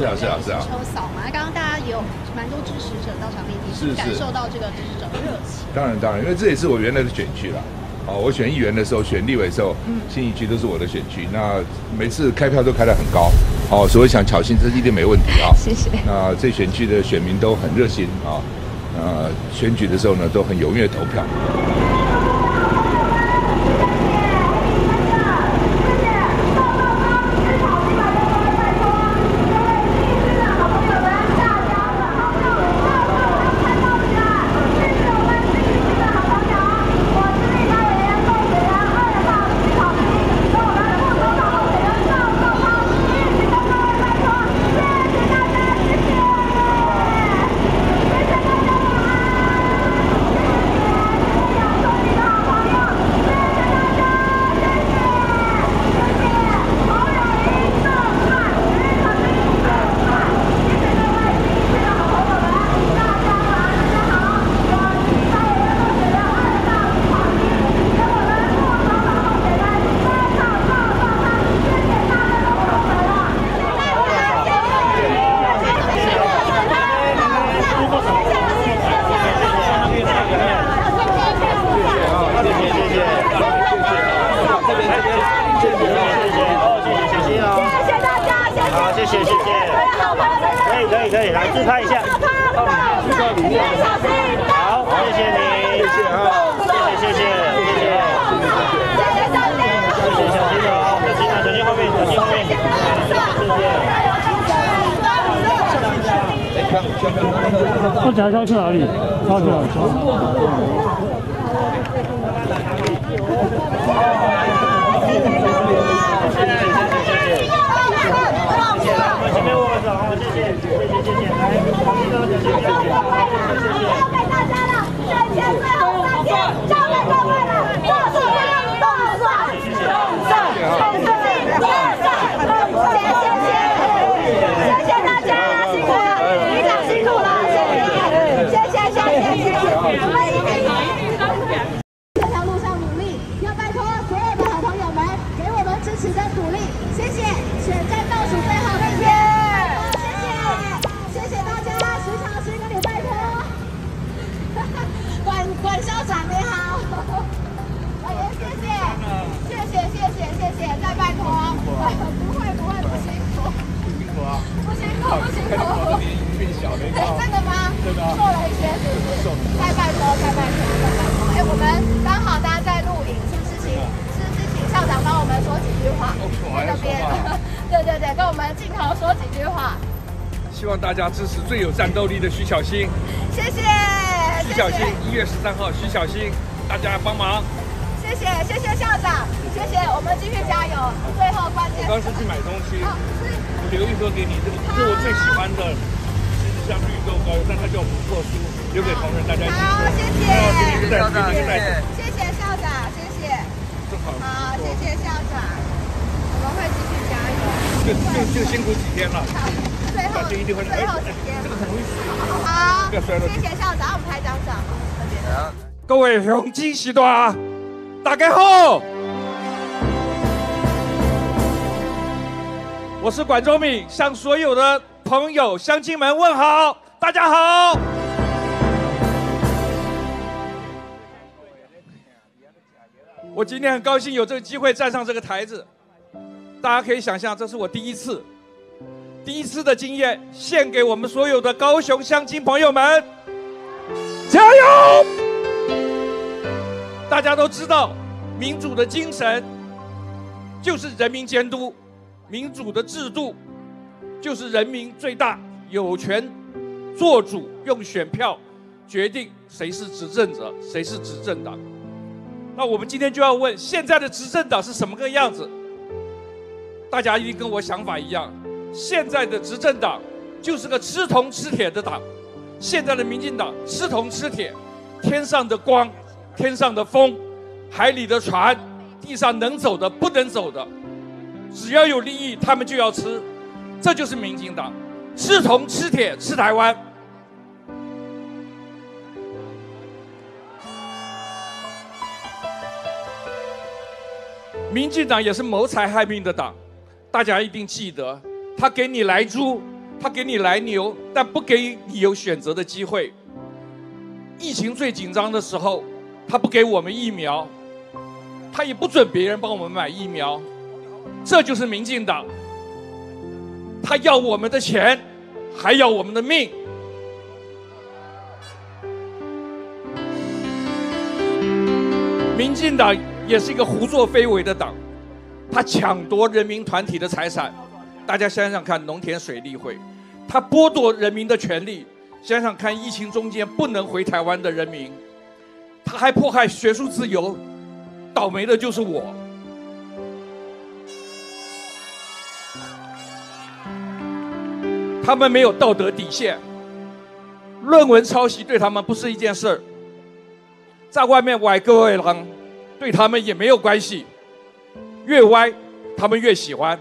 是啊是啊是啊抽扫嘛。那刚刚大家也有蛮多支持者到场莅临，是是感受到这个支持者的热情。当然当然，因为这也是我原来的选区啦。哦，我选议员的时候，选立委的时候，新一区都是我的选区。那每次开票都开得很高，哦，所以想巧心这一定没问题啊。谢谢。那这选区的选民都很热心啊，呃，选举的时候呢，都很踊跃投票。可以来自拍一下。好，谢谢你，谢谢。啊，谢。谢谢。谢谢。谢，谢。谢小心哦，小心啊，小心后面，小心后面，谢。谢。他夹下去哪里？他去哪前面握个手啊，谢谢，谢谢。谢谢，来，好，谢。谢谢。谢，谢。谢，谢不会不会不辛苦，辛苦啊，不辛苦不辛苦，变小了，哎真的吗？真的，瘦了一些是不是？再拜托再拜托再拜，哎我们刚好大家在录影，是不是请是不是请校长帮我们说几句话？在那边，对对对，跟我们镜头说几句话。希望大家支持最有战斗力的徐小新。谢谢。徐小新，一月十三号，徐小新，大家帮忙。谢谢，谢谢校长，谢谢，我们继续加油。最后关键。我刚是去买东西，我留一盒给你，这个是我最喜欢的，其实像绿豆糕，但它叫琥珀酥，留给同仁大家一起吃。好，谢谢。谢谢校长，谢谢。谢谢校长，谢谢。正好。好，谢谢校长，我们会继续加油。就就就辛苦几天了。最后最后几天，这个很容易死。好，谢谢校长，我们拍张照。各位雄鸡时段，大家好，我是管中敏，向所有的朋友乡亲们问好，大家好。我今天很高兴有这个机会站上这个台子，大家可以想象，这是我第一次。第一次的经验献给我们所有的高雄乡亲朋友们，加油！大家都知道，民主的精神就是人民监督，民主的制度就是人民最大有权做主，用选票决定谁是执政者，谁是执政党。那我们今天就要问：现在的执政党是什么个样子？大家一定跟我想法一样。现在的执政党就是个吃铜吃铁的党，现在的民进党吃铜吃铁，天上的光，天上的风，海里的船，地上能走的不能走的，只要有利益他们就要吃，这就是民进党，吃铜吃铁吃台湾。民进党也是谋财害命的党，大家一定记得。他给你来猪，他给你来牛，但不给你有选择的机会。疫情最紧张的时候，他不给我们疫苗，他也不准别人帮我们买疫苗，这就是民进党。他要我们的钱，还要我们的命。民进党也是一个胡作非为的党，他抢夺人民团体的财产。大家想想看，农田水利会，他剥夺人民的权利。想想看，疫情中间不能回台湾的人民，他还迫害学术自由，倒霉的就是我。他们没有道德底线，论文抄袭对他们不是一件事儿，在外面歪各位狼，对他们也没有关系，越歪他们越喜欢，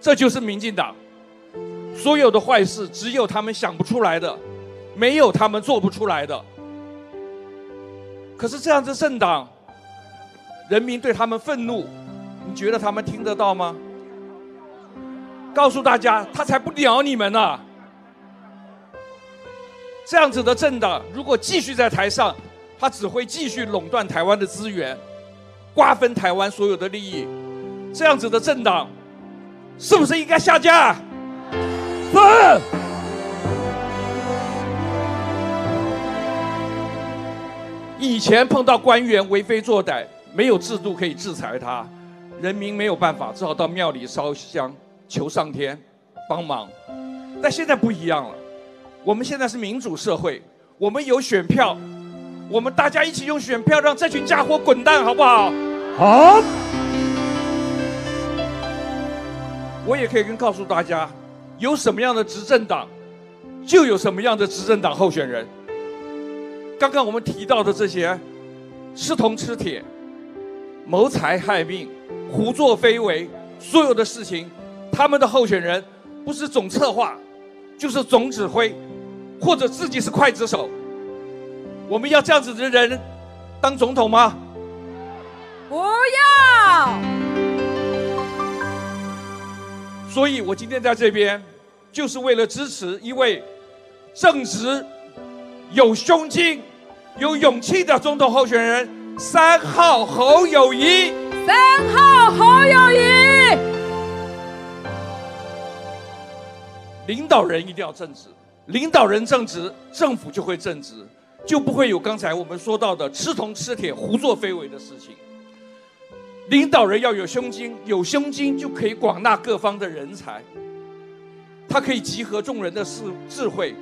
这就是民进党。所有的坏事，只有他们想不出来的，没有他们做不出来的。可是这样子政党，人民对他们愤怒，你觉得他们听得到吗？告诉大家，他才不鸟你们呢。这样子的政党，如果继续在台上，他只会继续垄断台湾的资源，瓜分台湾所有的利益。这样子的政党，是不是应该下架？是。以前碰到官员为非作歹，没有制度可以制裁他，人民没有办法，只好到庙里烧香求上天帮忙。但现在不一样了，我们现在是民主社会，我们有选票，我们大家一起用选票让这群家伙滚蛋，好不好？好。我也可以跟告诉大家。有什么样的执政党，就有什么样的执政党候选人。刚刚我们提到的这些，吃铜吃铁、谋财害命、胡作非为，所有的事情，他们的候选人不是总策划，就是总指挥，或者自己是刽子手。我们要这样子的人当总统吗？不要。所以我今天在这边，就是为了支持一位正直、有胸襟、有勇气的总统候选人——三号侯友谊。三号侯友谊，领导人一定要正直，领导人正直，政府就会正直，就不会有刚才我们说到的吃铜吃铁、胡作非为的事情。领导人要有胸襟，有胸襟就可以广纳各方的人才，他可以集合众人的智智慧，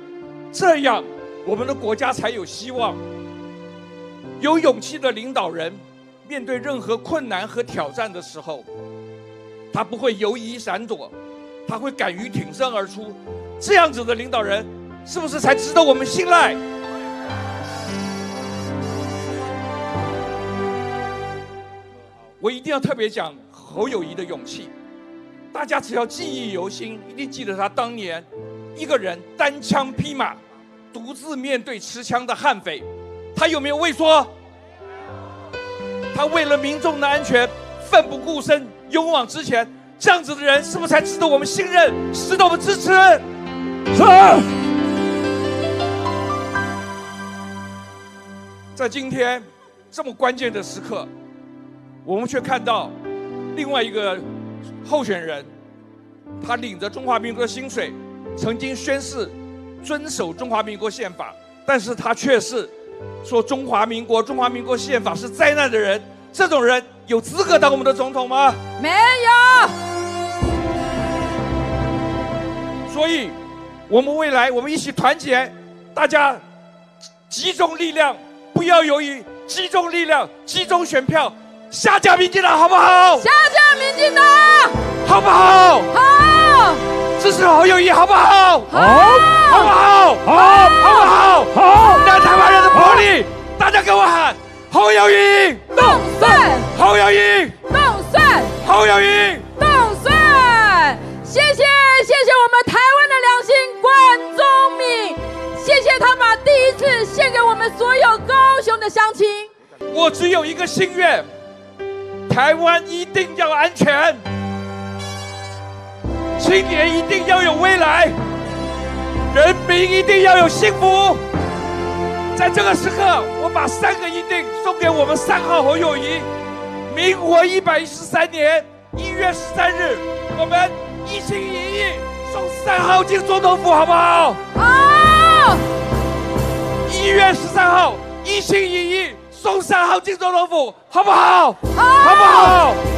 这样我们的国家才有希望。有勇气的领导人，面对任何困难和挑战的时候，他不会犹疑闪躲，他会敢于挺身而出。这样子的领导人，是不是才值得我们信赖？我一定要特别讲侯友谊的勇气，大家只要记忆犹新，一定记得他当年一个人单枪匹马，独自面对持枪的悍匪，他有没有畏缩？他为了民众的安全奋不顾身，勇往直前，这样子的人是不是才值得我们信任，值得我们支持？是。在今天这么关键的时刻。我们却看到另外一个候选人，他领着中华民国的薪水，曾经宣誓遵守中华民国宪法，但是他却是说中华民国中华民国宪法是灾难的人。这种人有资格当我们的总统吗？没有。所以，我们未来我们一起团结，大家集中力量，不要犹豫，集中力量，集中选票。下架民进党好不好？下架民进党好不好？好。支持好友谊好不好？好。好不好？好。我只有一个心愿。台湾一定要安全，青年一定要有未来，人民一定要有幸福。在这个时刻，我把三个一定送给我们三号侯友谊。民国一百一十三年一月十三日，我们一心一意送三号进总统府，好不好？好，一月十三号，一心一意送三号进总统府，好不？好好不好？